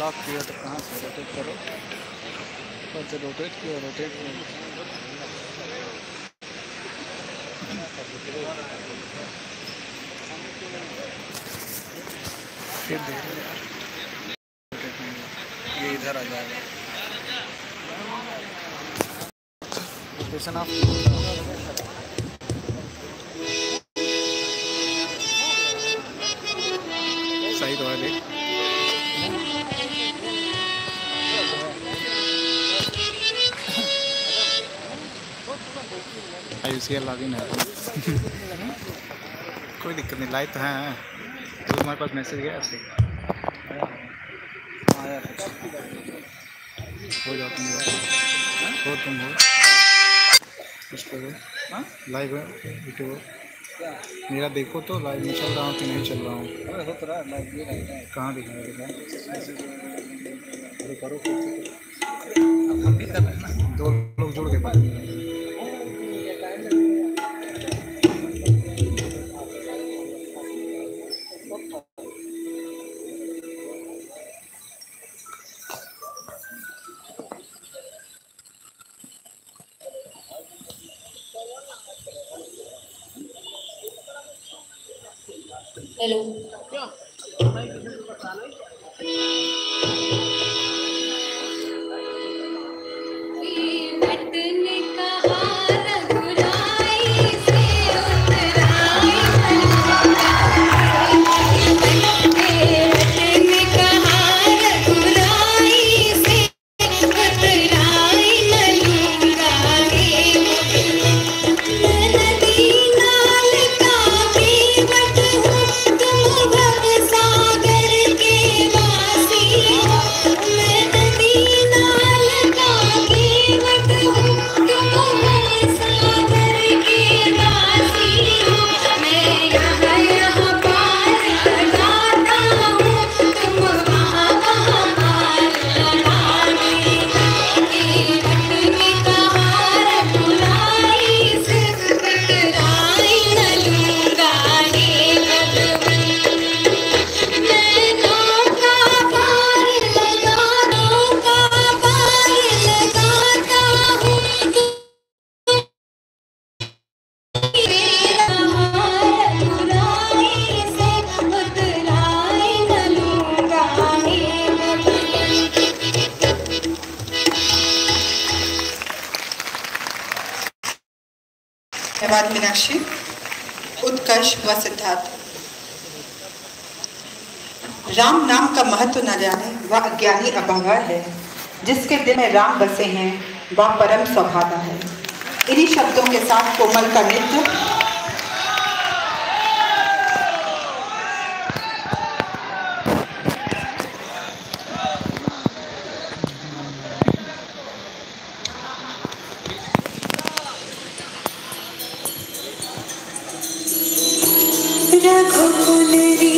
Lock किया तो कहाँ से रोटेट करो? ऊपर से रोटेट किया रोटेट फिर देखो। ये इधर आ जाएगा। लोकेशन आप साइड आयुषिया लॉगिन है कोई दिक्कत नहीं लाइव तो है। तो तुम्हारे पास मैसेज गया आपसे हो। जाओ तुम हो। तुम हो। कुछ करो। लाइव है यूट्यूब मेरा देखो तो लाइव में चल रहा हूँ कि नहीं चल रहा हूँ? हो तो कहाँ दिखा रहा है करो दो लोग जुड़ के बात हेलो धन्यवाद मीनाक्षी। उत्कर्ष व सिद्धार्थ। राम नाम का महत्व न जाने वह अज्ञानी अभागा है। जिसके दिल में राम बसे हैं, वह परम सौभागा है। इन्हीं शब्दों के साथ कोमल का नृत्य Coco Lady.